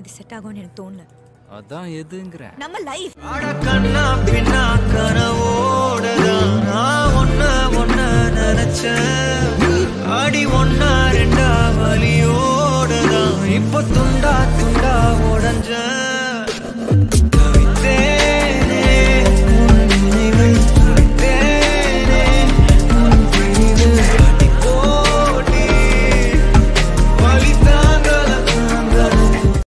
இது செட் ஆகும்னு எனக்கு தோணல. அதான் எதுங்கிற. நம்ம லைஃப் அட கண்ணா பின்னா கனவோடதான் நான் ஒன்ன ஒன்ன நினைச்சேன். அடி ஒன்னா ரெண்டா வலியோடதான் இப்ப துண்டா துண்டா